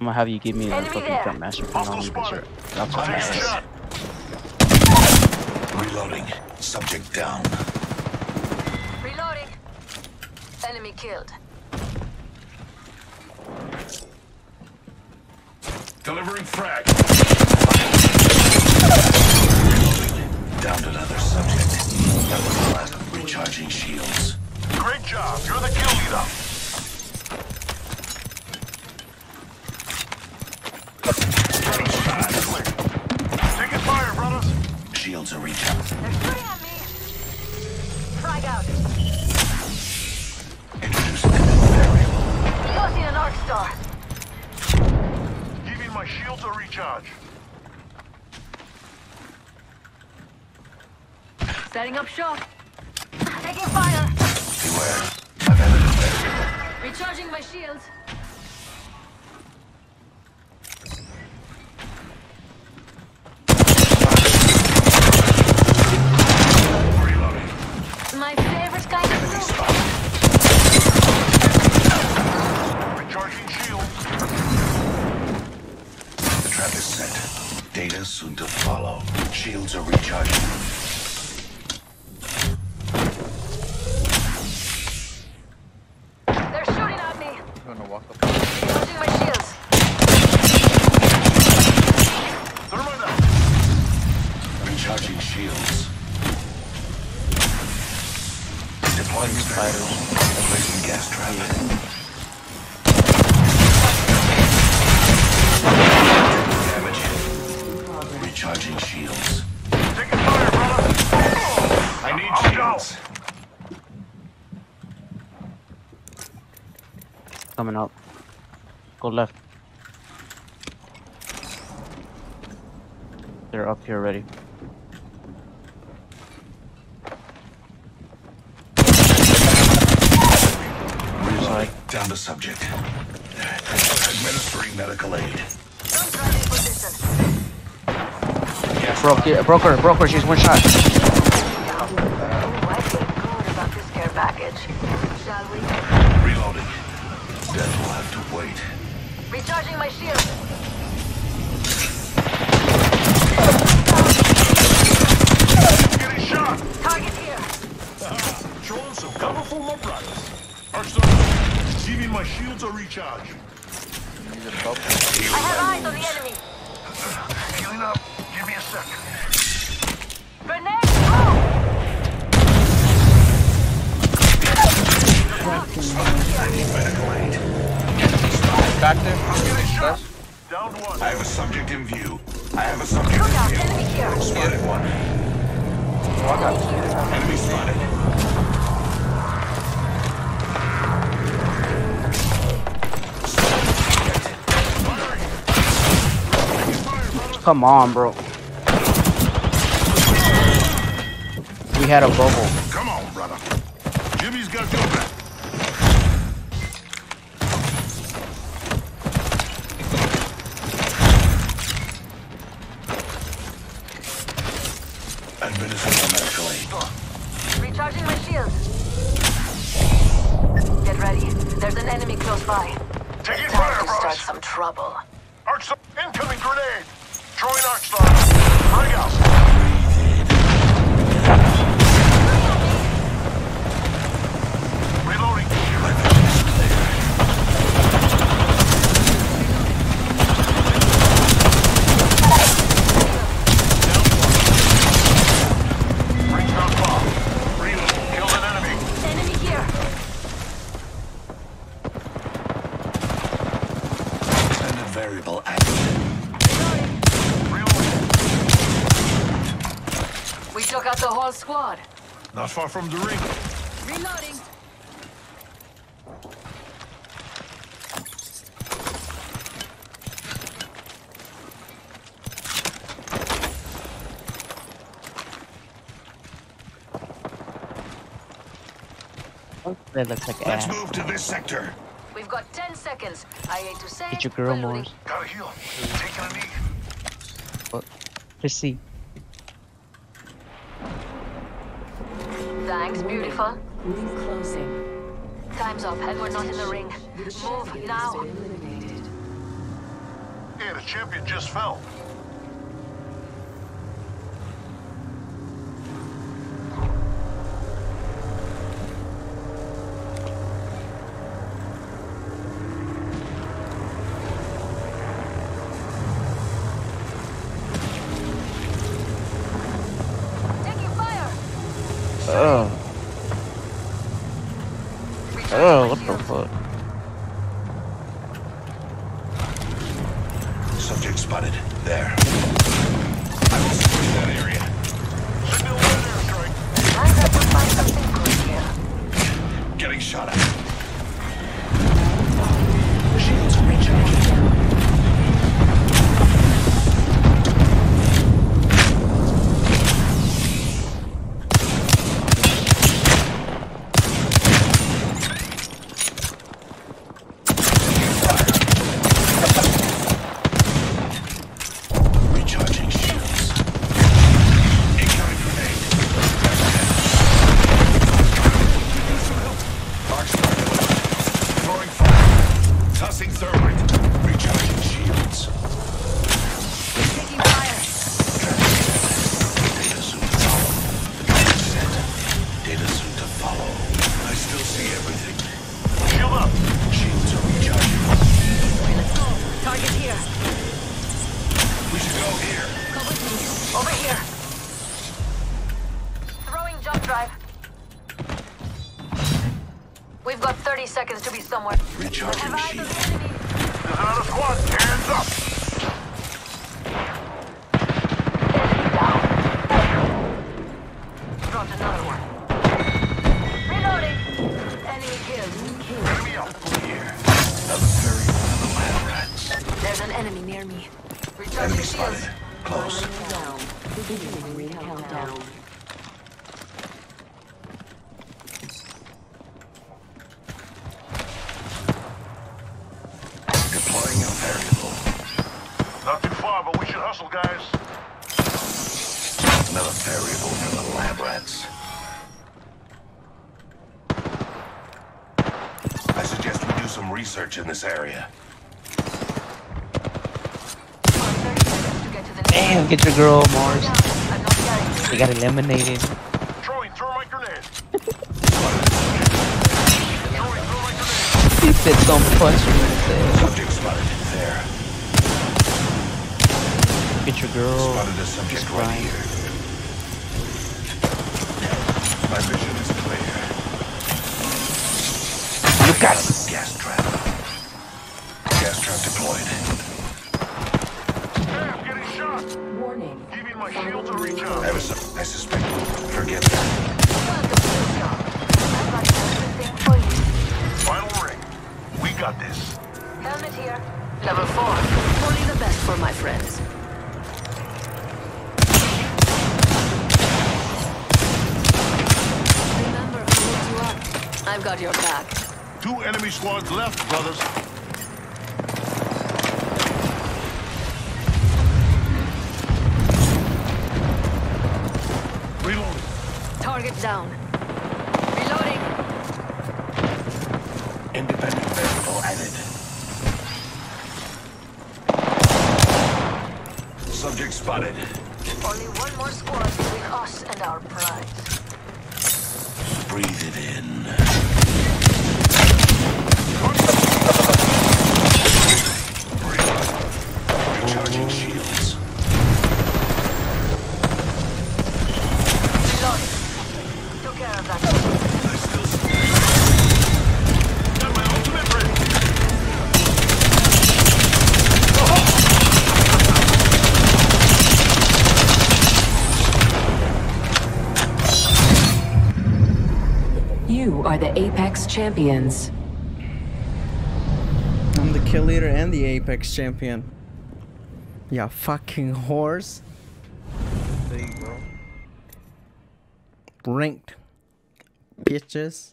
I'm gonna have you give me the Enemy fucking there. jump master for Hostile now because you're that's what Taking matters. Reloading. Subject down. Reloading. Enemy killed. Delivering frag. Down to another subject. That was the last of recharging shields. Great job. You're the kill leader. Taking fire, brothers. Shields are recharged. They're shooting at me. Frag out. Introducing variable. Tossing an arc star. Giving my shields a recharge. Setting up shop. Taking fire. Beware. I've added a variable. Recharging my shields. Soon to follow. Shields are recharging. They're shooting at me. I'm gonna walk up. Recharging my shields. Recharging shields. Deploying spiders. Placing gas trap. Coming up. Go left. They're up here already. Reloading. Down to subject. Administering medical aid. Don't drive in position. Broke it, broke her, broke her, she's one shot. Ooh, I feel good about this care package. Shall we? Reloading. Death will have to wait. Recharging my shield. Getting shot. Target here. Showing some cover for my brothers. arc star. Giving my shields a recharge. Need a bubble. I have eyes on the enemy. Healing up. Give me a sec. Grenade Guys. Down to one. I have a subject in view. I have a subject Look out, in enemy here. view. Spotted one. Walk out. Enemy spotted. Come on, bro. We had a bubble. Come Administering. Recharging my shield. Get ready. There's an enemy close by. Taking Time fire, to start some trouble. arc star. Incoming grenade. Throwing arc star. Frag out. Variable active. Reloading. We took out the whole squad. Not far from the ring. Reloading. That looks like Let's ass. move to this sector. We've got 10 seconds. I hate to say Get your it, girl but more. Louis, Gotta heal. Taking a knee. Just see. Thanks, beautiful. Ring closing. Time's up and we're not in the ring. Move champion has now. been eliminated. Yeah, the champion just fell. Taking fire. Oh. Oh, what the fuck? Subject spotted. There. I will secure that area. Signal one airstrike. I got to find something good here. Getting shot at. We've got 30 seconds to be somewhere. Recharging Have eyes on shields. the enemy. There's another squad. Hands up. Dropped another one. Reloading. Enemy killed. Enemy out. Here. Another very one of the lab rats. There's an enemy near me. Recharging Enemy shields. spotted. Close. Down. Beginning ring Not too far, but we should hustle, guys. Another variable for the lab rats. I suggest we do some research in this area. 30 seconds to get to the next Damn, get your girl, Mars. Down. I'm not getting They got eliminated. Throwing thermite grenade. Grenade. He said some punch you said. Subject spotted. There. Your girl. Spotted a subject Just right here. My vision is clear. Lucas. Gas trap. Gas trap deployed. Hey, I'm getting shot. Warning. Giving my shields a I recharge. have a I suspect. Forget that. I've got your back. Two enemy squads left, brothers. Reloading. Target down. Reloading. Independent variable added. Subject spotted. Only one more squad between us and our prize. Breathe it in. Recharging shields. You are the Apex Champions. I'm the kill leader and the Apex champion. Yeah, fucking horse. There you. Ranked. Bitches.